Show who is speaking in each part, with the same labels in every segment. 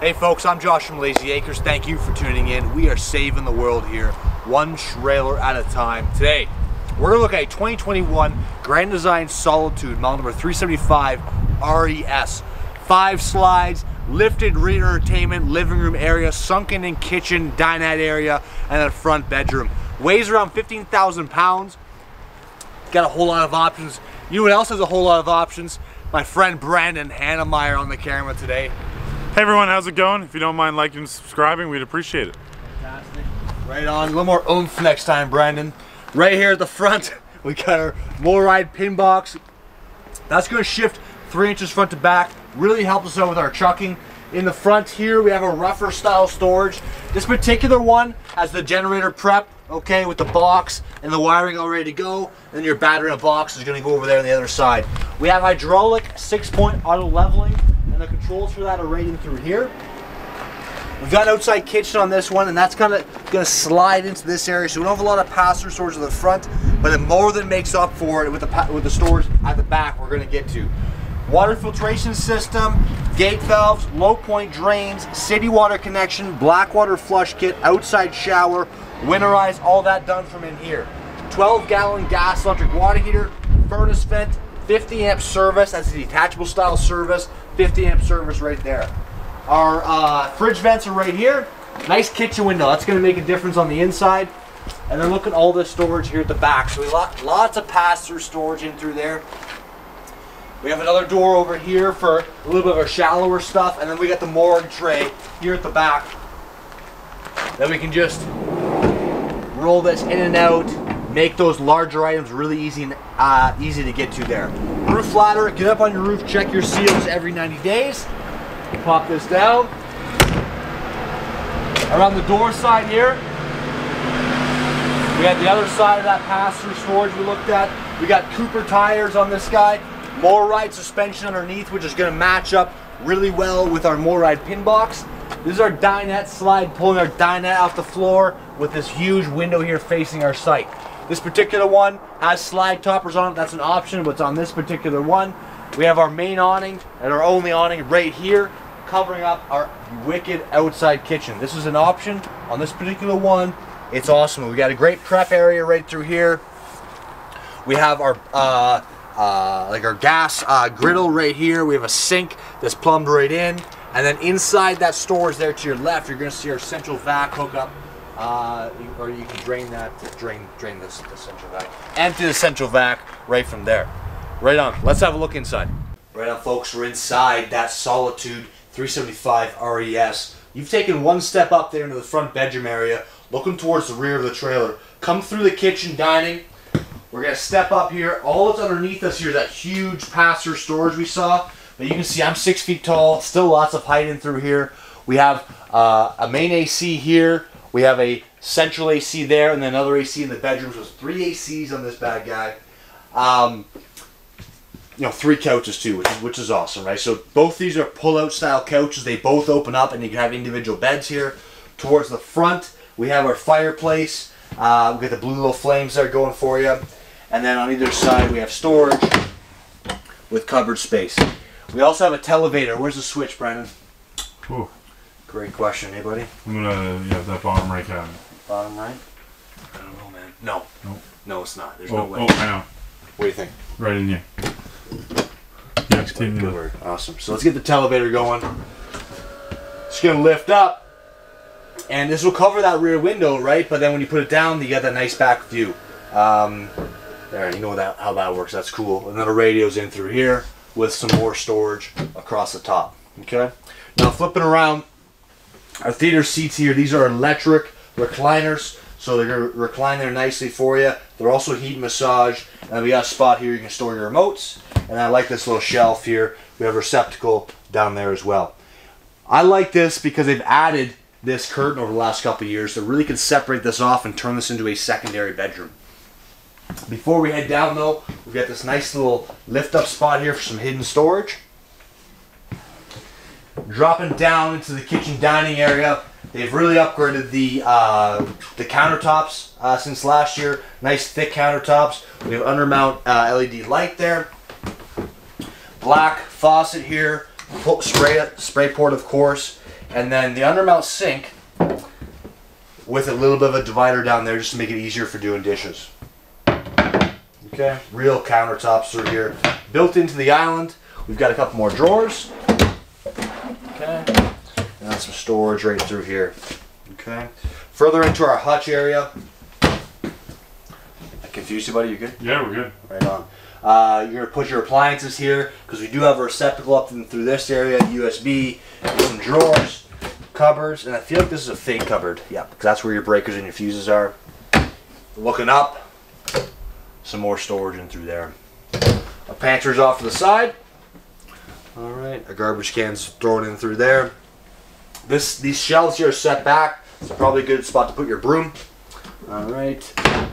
Speaker 1: Hey folks, I'm Josh from Layzee Acres. Thank you for tuning in. We are saving the world here, one trailer at a time. Today, we're gonna look at a 2021 Grand Design Solitude, model number 375 RES. Five slides, lifted rear entertainment, living room area, sunken in kitchen, dinette area, and a front bedroom. Weighs around 15,000 pounds. Got a whole lot of options. You know what else has a whole lot of options? My friend Brandon Hannemeyer on the camera today.
Speaker 2: Hey everyone, how's it going? If you don't mind liking and subscribing, we'd appreciate it.
Speaker 1: Fantastic. Right on. A little more oomph next time, Brandon. Right here at the front, we got our MORryde pin box. That's going to shift three inches front to back. Really helps us out with our chucking. In the front here, we have a rougher style storage. This particular one has the generator prep, okay, with the box and the wiring all ready to go. And your battery in a box is going to go over there on the other side. We have hydraulic six-point auto leveling, and the controls for that are right in through here. We've got an outside kitchen on this one, and that's kind of going to slide into this area. So we don't have a lot of pass-through storage at the front, but it more than makes up for it with the with the storage at the back. We're going to get to water filtration system, gate valves, low point drains, city water connection, black water flush kit, outside shower, winterize, all that done from in here. 12 gallon gas electric water heater, furnace vent, 50 amp service, that's a detachable style service, 50 amp service right there. Our uh, fridge vents are right here. Nice kitchen window, that's gonna make a difference on the inside. And then look at all this storage here at the back. So we got lots of pass-through storage in through there. We have another door over here for a little bit of our shallower stuff, and then we got the morgue tray here at the back. Then we can just roll this in and out, make those larger items really easy and uh, easy to get to there. Roof ladder, get up on your roof, check your seals every 90 days. Pop this down. Around the door side here, we got the other side of that pass-through storage we looked at. We got Cooper tires on this guy. MORryde suspension underneath, which is going to match up really well with our MORryde pin box. This is our dinette slide, pulling our dinette off the floor with this huge window here facing our site. This particular one has slide toppers on it. That's an option, but it's on this particular one. We have our main awning and our only awning right here, covering up our wicked outside kitchen. This is an option on this particular one. It's awesome. We got a great prep area right through here. We have our uh, uh, like our gas uh, griddle right here. We have a sink that's plumbed right in. And then inside that storage there to your left, you're going to see our central vac hookup. Uh, or you can drain that, drain drain this the central vac. Empty the central vac right from there. Right on. Let's have a look inside. Right on, folks. We're inside that Solitude 375 RES. You've taken one step up there into the front bedroom area, looking towards the rear of the trailer. Come through the kitchen dining. We're gonna step up here. All that's underneath us here is that huge pass-through storage we saw. But you can see I'm six feet tall. Still lots of height in through here. We have uh, a main AC here. We have a central AC there, and then another AC in the bedrooms. There's three ACs on this bad guy. Um, you know, three couches too, which is which is awesome, right? So both these are pull-out style couches. They both open up, and you can have individual beds here. Towards the front, we have our fireplace. Uh, we got the blue little flames there going for you. And then on either side, we have storage with cupboard space. We also have a televator. Where's the switch, Brandon?
Speaker 2: Ooh,
Speaker 1: Great question, anybody?
Speaker 2: I'm gonna you have that bottom right cabinet.
Speaker 1: Bottom right? I don't know, man. No.
Speaker 2: Nope.
Speaker 1: No, it's not. There's
Speaker 2: Oh,
Speaker 1: no way.
Speaker 2: oh, I know.
Speaker 1: What do you think?
Speaker 2: Right in here. Yeah,
Speaker 1: Good
Speaker 2: continue.
Speaker 1: word. Awesome. So let's get the televator going. It's gonna lift up, and this will cover that rear window, right? But then when you put it down, you got that nice back view. Um, there, you know that how that works. That's cool. And then the radio's in through here with some more storage across the top. Okay. Now flipping around, our theater seats here. These are electric recliners, so they're gonna recline there nicely for you. They're also heat massage, and we got a spot here you can store your remotes. And I like this little shelf here. We have a receptacle down there as well. I like this because they've added this curtain over the last couple years that really can separate this off and turn this into a secondary bedroom. Before we head down though, we've got this nice little lift up spot here for some hidden storage. Dropping down into the kitchen dining area, they've really upgraded the uh, the countertops uh, since last year. Nice thick countertops. We have undermount uh, LED light there. Black faucet here, spray spray port of course, And then the undermount sink with a little bit of a divider down there just to make it easier for doing dishes. Okay, real countertops through here. Built into the island, we've got a couple more drawers. Okay, and then some storage right through here. Okay, further into our hutch area. I confused you, buddy? You good?
Speaker 2: Yeah, we're good.
Speaker 1: Right on. Uh, you're gonna put your appliances here because we do have a receptacle up in, through this area, USB, some drawers, cupboards, and I feel like this is a fake cupboard. Yeah, because that's where your breakers and your fuses are. Looking up, some more storage in through there. A pantry's off to the side. All right, a garbage can's thrown in through there. This these shelves here are set back. It's probably a good spot to put your broom. All right,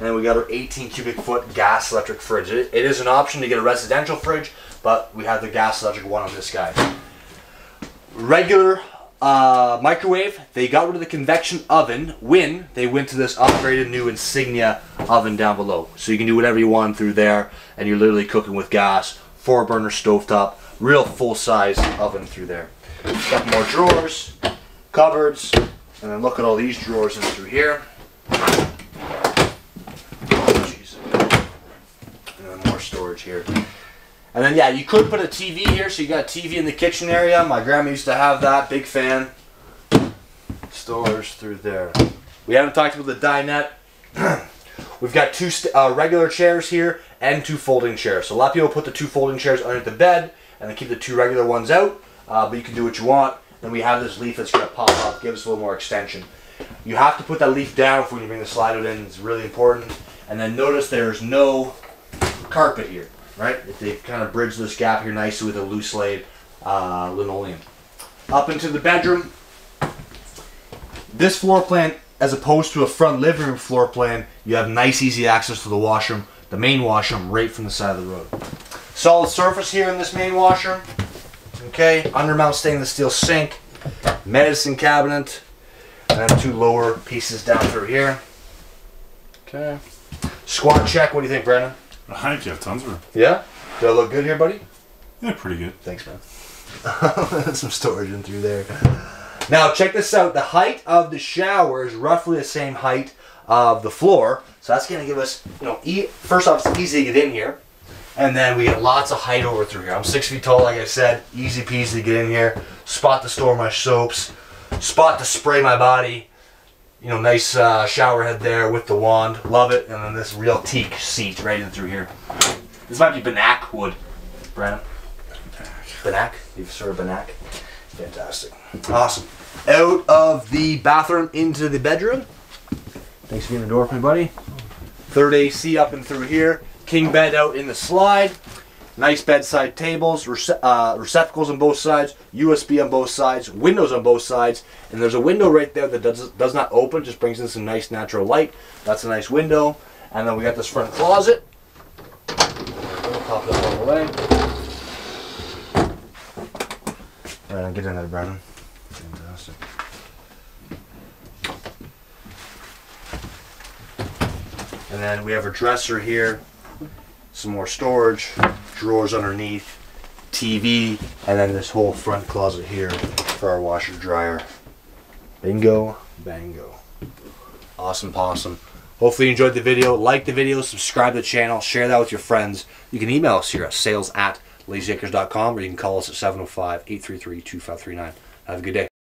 Speaker 1: and we got our 18 cubic foot gas electric fridge. It, it is an option to get a residential fridge, but we have the gas electric one on this guy. Regular uh, microwave. They got rid of the convection oven when they went to this upgraded new Insignia oven down below. So you can do whatever you want through there, and you're literally cooking with gas. Four burner stovetop, real full size oven through there. Got more drawers, cupboards, and then look at all these drawers in through here. And then more storage here. And then yeah, you could put a TV here, so you got a TV in the kitchen area. My grandma used to have that. Big fan. Stores through there. We haven't talked about the dinette. We've got two uh, regular chairs here and two folding chairs. So a lot of people put the two folding chairs under the bed and then keep the two regular ones out. Uh, but you can do what you want. Then we have this leaf that's going to pop up, give us a little more extension. You have to put that leaf down when you bring the slide out in. It's really important. And then notice there's no carpet here, right? They kind of bridge this gap here nicely with a loose laid uh, linoleum. Up into the bedroom. This floor plan, as opposed to a front living room floor plan, you have nice, easy access to the washroom, the main washroom, right from the side of the road. Solid surface here in this main washroom. Okay, undermount stainless steel sink, medicine cabinet, and then two lower pieces down through here. Okay. Squat check. What do you think, Brandon?
Speaker 2: I think you have tons of room.
Speaker 1: Yeah. Do I look good here, buddy?
Speaker 2: Yeah, pretty good.
Speaker 1: Thanks, man. Some storage in through there. Now, check this out. The height of the shower is roughly the same height of the floor. So that's going to give us, you know, e- first off, it's easy to get in here. And then we get lots of height over through here. I'm six feet tall, like I said. Easy peasy to get in here. Spot to store my soaps. Spot to spray my body. You know, nice uh, shower head there with the wand. Love it. And then this real teak seat right in through here. This might be Banak wood, Brandon. Banak? You've sort of Banak? Fantastic. Awesome. Out of the bathroom into the bedroom. Thanks for getting the door for me, buddy. Third AC up and through here. King bed out in the slide. Nice bedside tables, rece- uh, receptacles on both sides, USB on both sides, windows on both sides, and there's a window right there that does does not open, just brings in some nice natural light. That's a nice window. And then we got this front closet. Pop all the way. Right, get in there, Brandon. Fantastic. And then we have a dresser here, some more storage, drawers underneath, TV, and then this whole front closet here for our washer dryer. Bingo, bango. Awesome possum. Hopefully you enjoyed the video. Like the video, subscribe to the channel, share that with your friends. You can email us here at sales at layzeeacres.com or you can call us at 705 833 2539. Have a good day.